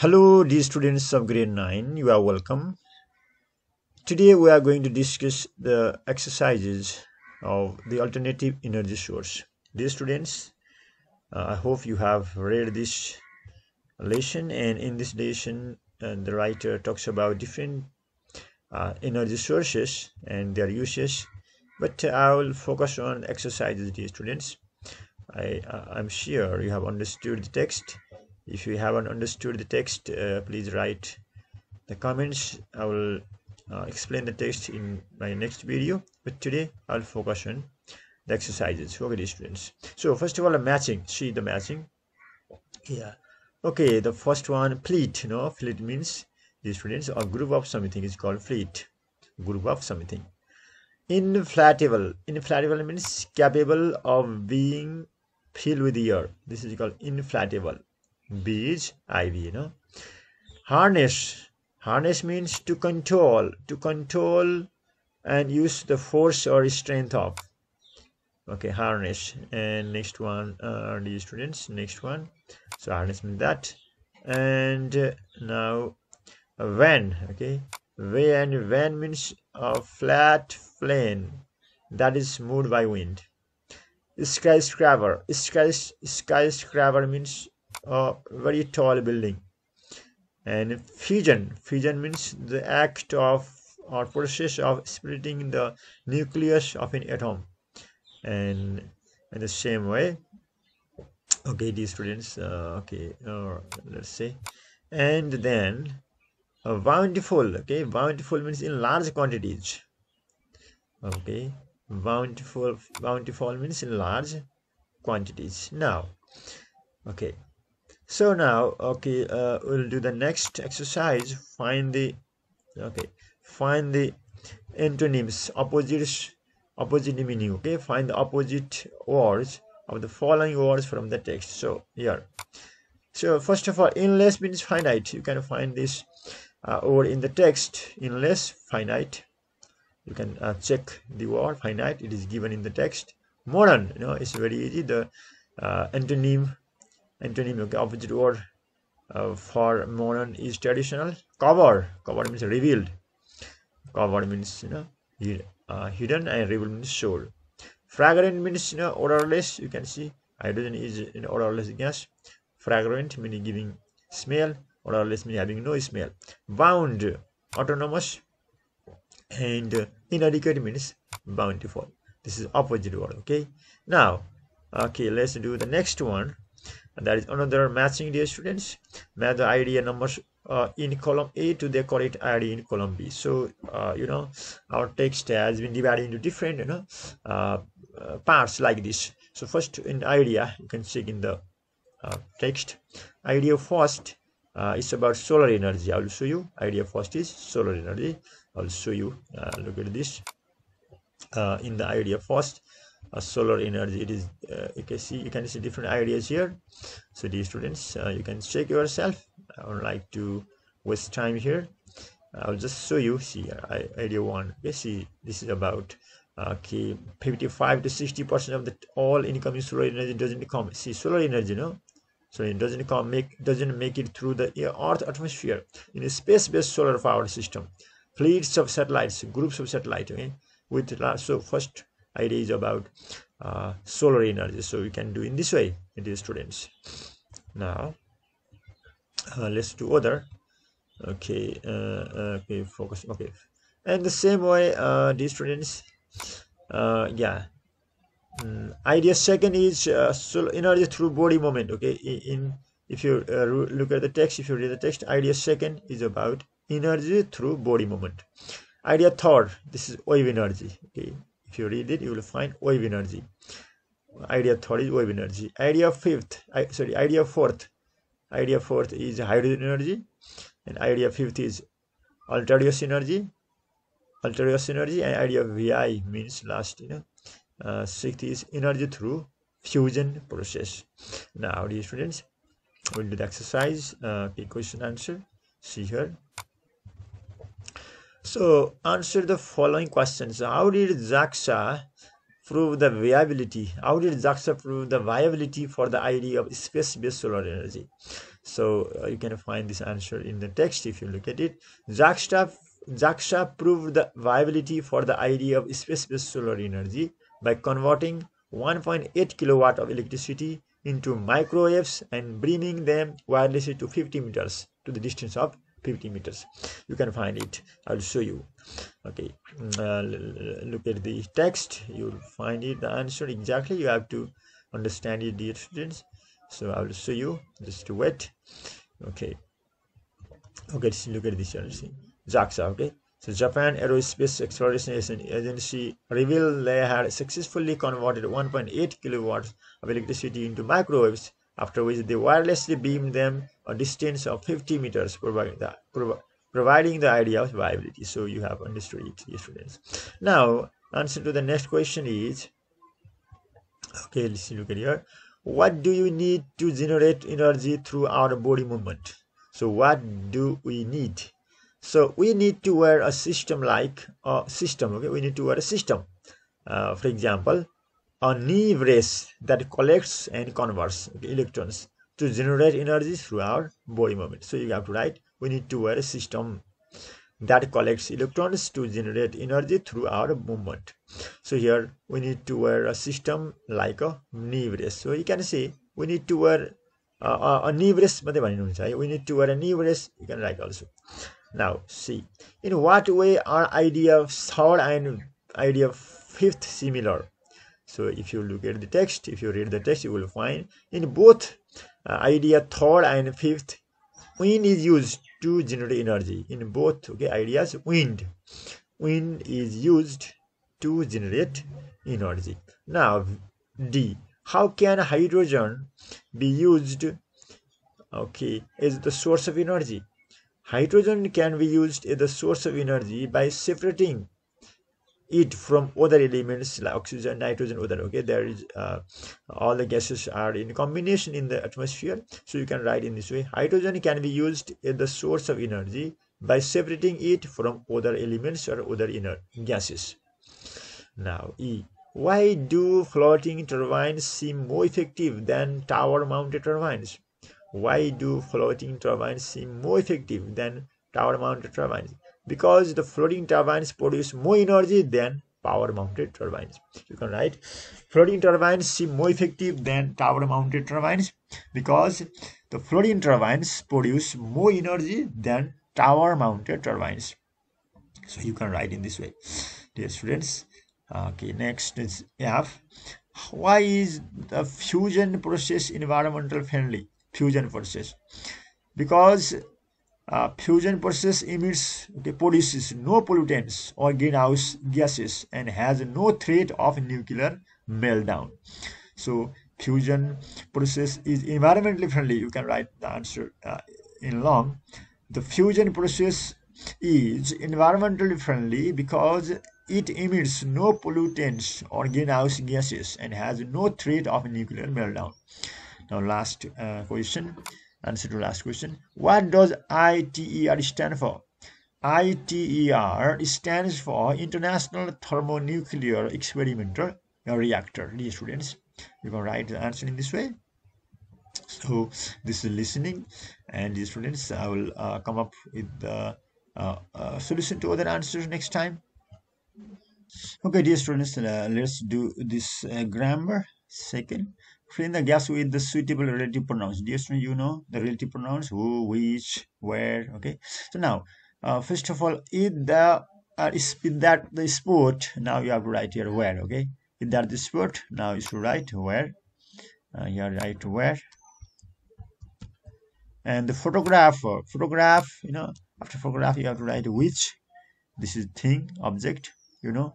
Hello, dear students of grade 9, you are welcome. Today we are going to discuss the exercises of the alternative energy source. Dear students, uh, I hope you have read this lesson and in this lesson uh, the writer talks about different uh, energy sources and their uses but I will focus on exercises dear students. I, I'm sure you have understood the text if you haven't understood the text uh, please write the comments. I will uh, explain the text in my next video. But today i'll focus on the exercises. Okay students. So first of all a matching. See the matching? Yeah. Okay the first one fleet you know. Fleet means the students a group of something is called fleet group of something. Inflatable. Inflatable means capable of being filled with air. This is called inflatable beach ivy you know. Harness. Harness means to control to control and use the force or strength of. Okay harness. And next one uh, the students next one. So harness means that. And uh, now van okay. Van van means a flat plane that is moved by wind. Skyscraper. Skys skyscraper means a very tall building. And fission fission means the act of or process of splitting the nucleus of an atom. And in the same way okay these students uh, okay or let's say and then a bountiful okay bountiful means in large quantities. Okay bountiful bountiful means in large quantities. Now okay so now okay uh, we'll do the next exercise. Find the okay find the antonyms opposites opposite meaning okay? Find the opposite words of the following words from the text. So here. So first of all endless means finite. You can find this uh, word in the text. Endless finite. You can uh, check the word finite. It is given in the text. Modern you know it's very easy. The uh, antonym okay opposite word uh, for modern is traditional. Cover. Cover means revealed. Cover means you know uh, hidden and revealed means shown. Fragrant means you know odorless. You can see hydrogen is an odorless gas. Fragrant meaning giving smell. Odorless meaning having no smell. Bound. Autonomous. And uh, inadequate means bountiful. This is opposite word okay? Now okay let's do the next one and that is another matching dear students match the idea numbers uh, in column A to the correct ID in column B. So uh, you know our text has been divided into different you know uh, uh parts like this. So first in idea you can check in the uh, text. Idea first uh, is about solar energy. I will show you. Idea first is solar energy. I will show you. look at this. in the idea first uh, solar energy. It is uh, you can see you can see different ideas here. So dear students uh, you can check yourself. I would like to waste time here. I'll just show you see idea one. Okay see this is about okay 55 to 60 percent of the all incoming solar energy doesn't come. See solar energy no? So it doesn't come make doesn't make it through the earth atmosphere. In a space-based solar power system fleets of satellites groups of satellites okay? With so first idea is about uh, solar energy so we can do in this way dear students. Now uh, let's do other. Okay uh, okay focus okay. And the same way uh, dear students uh, yeah. Mm, idea second is uh, solar energy through body movement okay? In if you uh, look at the text if you read the text idea second is about energy through body movement. Idea third this is wave energy okay if you read it you will find wave energy. Idea third is wave energy. Idea fifth I, sorry idea fourth. Idea fourth is hydrogen energy. And idea fifth is ultra-radius energy. Ultra-radius energy and idea vi means last you know. Uh, sixth is energy through fusion process. Now dear students we'll do the exercise uh, okay, question answer. See here so answer the following questions. How did JAXA prove the viability? How did JAXA prove the viability for the idea of space-based solar energy? so uh, you can find this answer in the text if you look at it JAXA, JAXA proved the viability for the idea of space-based solar energy by converting 1.8 kilowatt of electricity into microwaves and bringing them wirelessly to 50 meters to the distance of 50 meters. You can find it. I'll show you. Okay. Mm, uh, look at the text. You'll find it. The answer exactly. You have to understand it dear students. So i will show you. Just to wait. Okay. Okay look at this JAXA okay. So Japan Aerospace Exploration Agency revealed they had successfully converted 1.8 kilowatts of electricity into microwaves, after which they wirelessly beamed them a distance of 50 meters, providing the, providing the idea of viability. So you have understood it, students. Now, answer to the next question is, okay, let's look at here. What do you need to generate energy through our body movement? So what do we need? So we need to wear a system like a system. Okay, we need to wear a system. Uh, for example, a knee brace that collects and converts okay, electrons to generate energy through our body movement. So you have to write, we need to wear a system that collects electrons to generate energy through our movement. So here we need to wear a system like a knee brace. So you can say we need to wear uh, a knee brace. We need to wear a knee brace. You can write also. Now see, in what way are idea of third and idea of fifth similar? So if you look at the text, if you read the text, you will find in both uh, idea third and fifth, wind is used to generate energy. In both okay ideas, wind, wind is used to generate energy. Now D, how can hydrogen be used okay as the source of energy? Hydrogen can be used as a source of energy by separating it from other elements like oxygen, nitrogen, other. Okay, there is uh, all the gases are in combination in the atmosphere. So you can write in this way: hydrogen can be used as the source of energy by separating it from other elements or other inert gases. Now, E. Why do floating turbines seem more effective than tower-mounted turbines? Why do floating turbines seem more effective than tower mounted turbines? Because the floating turbines produce more energy than tower mounted turbines. You can write floating turbines seem more effective than tower mounted turbines because the floating turbines produce more energy than tower mounted turbines. So you can write in this way, dear students. Okay, next is F. Why is the fusion process environmental friendly? fusion process because uh, fusion process emits okay, produces no pollutants or greenhouse gases and has no threat of nuclear meltdown. So fusion process is environmentally friendly. You can write the answer uh, in long. The fusion process is environmentally friendly because it emits no pollutants or greenhouse gases and has no threat of nuclear meltdown. Now last uh, question answer to last question. What does ITER stand for? ITER stands for international thermonuclear experimental reactor. Dear students you can write the answer in this way. So this is listening. And dear students i will uh, come up with the uh, uh, solution to other answers next time. Okay dear students uh, let's do this uh, grammar second Fill in the gaps with the suitable relative pronouns. Dear student, you know the relative pronouns who, which, where. Okay. So now, uh, first of all, if the uh, is, that the sport, now you have to write here where. Okay. Is that the sport? Now you should write where. Uh, here write where. And the photographer, photograph. You know, after photograph, you have to write which. This is thing, object you know?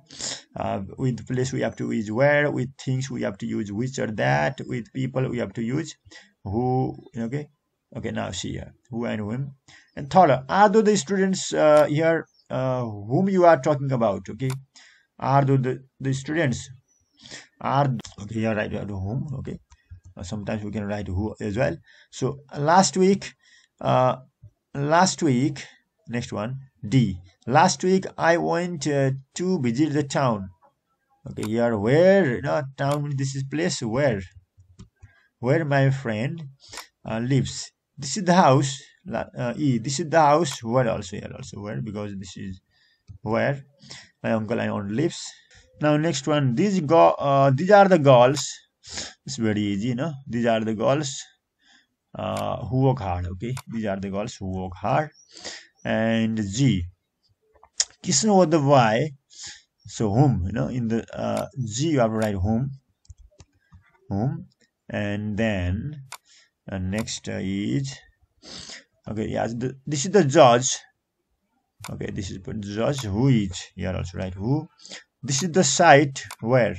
Uh, with place we have to use where with things we have to use which or that with people we have to use who okay? Okay now see here who and whom. And third are the students uh, here uh, whom you are talking about okay? Are the, the students? Are okay here write whom okay? Uh, sometimes we can write who as well. So last week uh last week next one d. Last week i went uh, to visit the town. Okay here where know town this is place where where my friend uh, lives. This is the house uh, e. This is the house where also here also where because this is where my uncle and aunt lives. Now next one. These go uh, these are the girls. It's very easy know these are the girls uh, who work hard okay? These are the girls who work hard and g. Kishan was the y so whom you know in the uh, g you have to write whom? Whom? And then uh, next uh, is okay yeah the, this is the judge. Okay this is the judge who is here also right who? This is the site where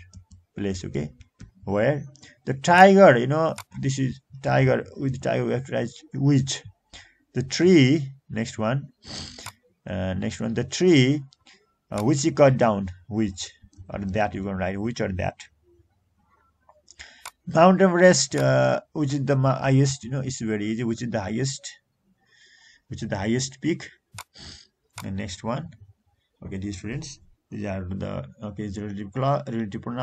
place okay? Where the tiger you know this is tiger with tiger we have to write which? The tree next one uh, next one the tree uh, which you cut down which or that you can write which or that Mount Everest uh, which is the highest you know it's very easy which is the highest which is the highest peak and next one okay these students these are the okay relative relative pronoun